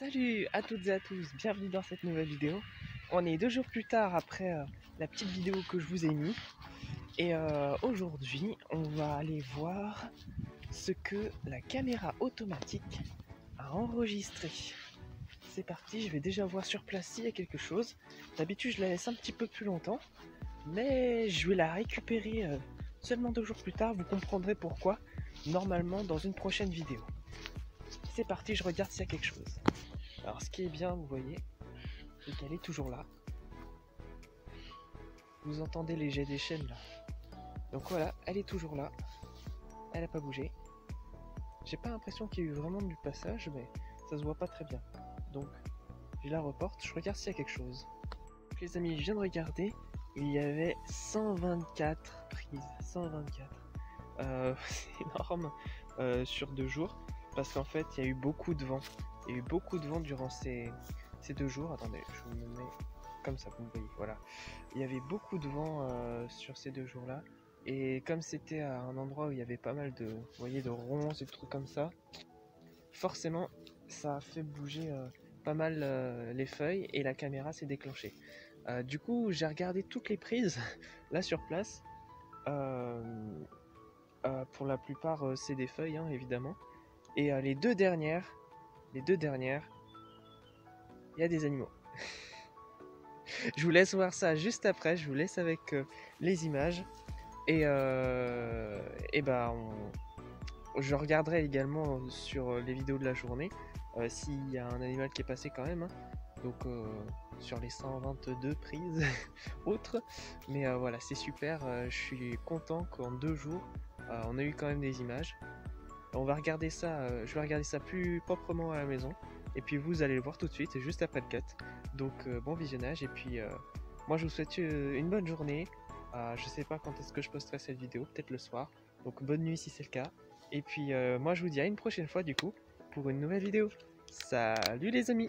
Salut à toutes et à tous, bienvenue dans cette nouvelle vidéo. On est deux jours plus tard après euh, la petite vidéo que je vous ai mis. Et euh, aujourd'hui, on va aller voir ce que la caméra automatique a enregistré. C'est parti, je vais déjà voir sur place s'il y a quelque chose. D'habitude, je la laisse un petit peu plus longtemps. Mais je vais la récupérer euh, seulement deux jours plus tard. Vous comprendrez pourquoi, normalement, dans une prochaine vidéo. C'est parti, je regarde s'il y a quelque chose. Alors ce qui est bien, vous voyez, c'est qu'elle est toujours là. Vous entendez les jets des chaînes là. Donc voilà, elle est toujours là. Elle n'a pas bougé. J'ai pas l'impression qu'il y a eu vraiment du passage, mais ça se voit pas très bien. Donc je la reporte, je regarde s'il y a quelque chose. Les amis, je viens de regarder, il y avait 124 prises. 124. Euh, c'est énorme euh, sur deux jours parce qu'en fait il y a eu beaucoup de vent. Il y a eu beaucoup de vent durant ces, deux jours. Attendez, je vous mets comme ça, vous me voyez. Voilà. Il y avait beaucoup de vent euh, sur ces deux jours-là. Et comme c'était à un endroit où il y avait pas mal de, voyez, de ronces et de trucs comme ça, forcément, ça a fait bouger euh, pas mal euh, les feuilles et la caméra s'est déclenchée. Du coup, j'ai regardé toutes les prises là sur place. Pour la plupart, c'est des feuilles, hein, évidemment. Et euh, les deux dernières, les deux dernières, il y a des animaux. je vous laisse voir ça juste après. Je vous laisse avec euh, les images. Et, euh, et ben, on- je regarderai également sur les vidéos de la journée s'il y a un animal qui est passé quand même. hein. Donc sur les 122 prises autres. Mais voilà, c'est super. je suis content qu'en deux jours, on a eu quand même des images. On va regarder ça, euh, je vais regarder ça plus proprement à la maison. Et puis vous allez le voir tout de suite, juste après le cut. Donc euh, bon visionnage. Et puis euh, moi je vous souhaite une bonne journée. Je sais pas quand est-ce que je posterai cette vidéo, peut-être le soir. Donc bonne nuit si c'est le cas. Et puis moi je vous dis à une prochaine fois du coup pour une nouvelle vidéo. Salut les amis